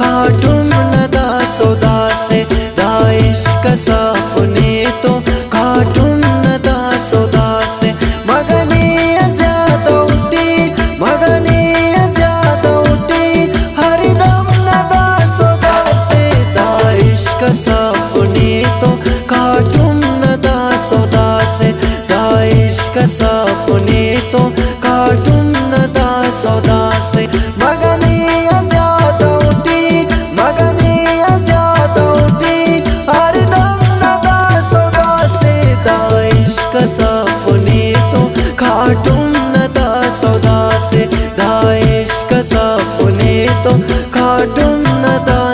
पुटून्दा सुयि कसा पु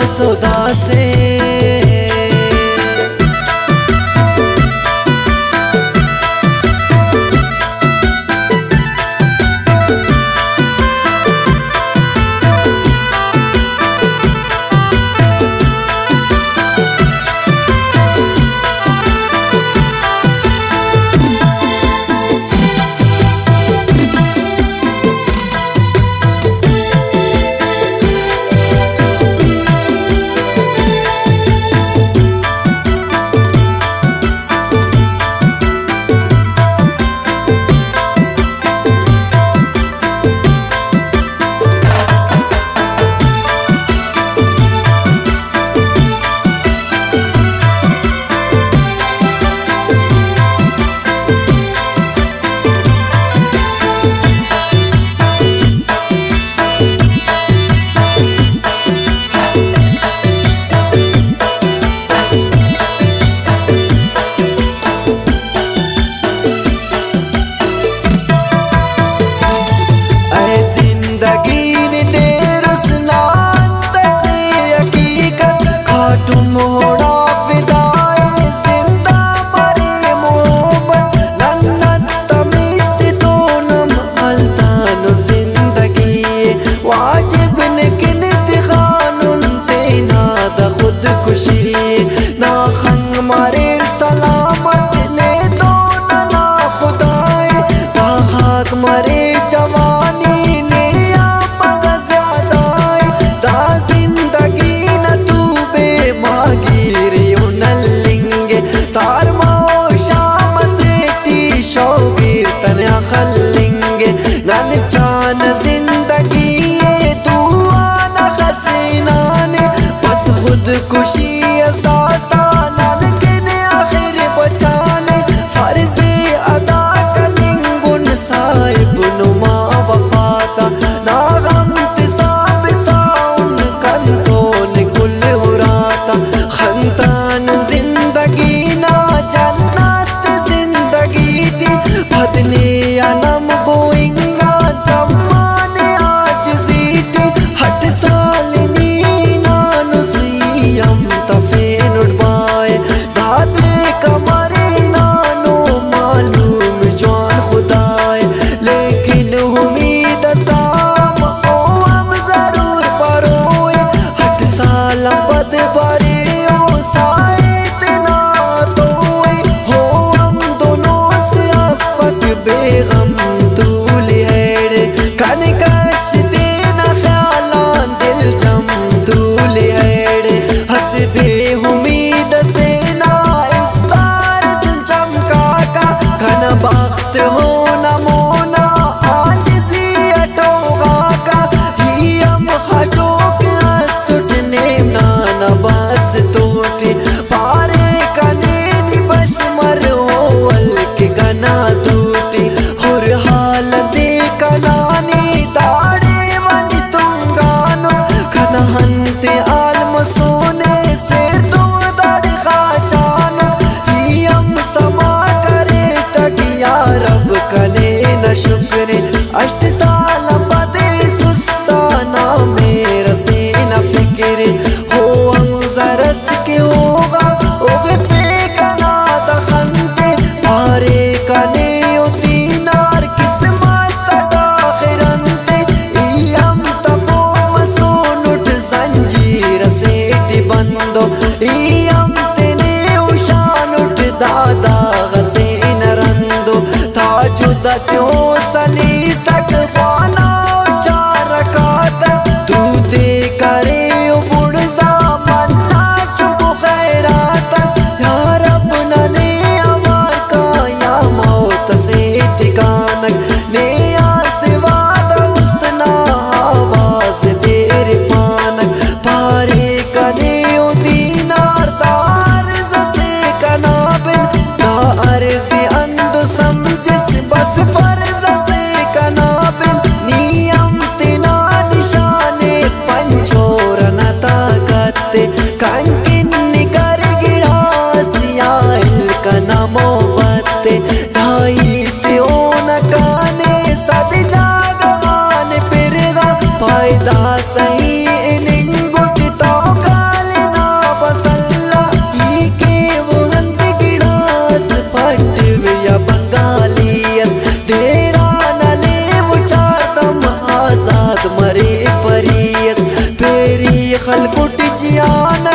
यशोदा से खुशी अस्ता se न त फोन सोन संजी रंदो ई رندو रंदो। ताजो त खलकुट जियाना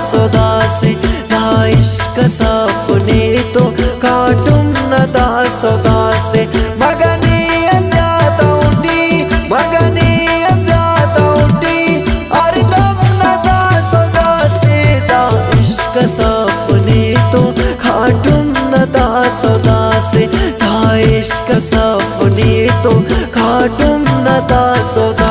सदा से ना इश्क सपने तो काटुम न दा सदा से उठी उठी तुम न सदा से इश्क सपने तो खाटुम न दा सदा से था इश्क सपने तो न सदा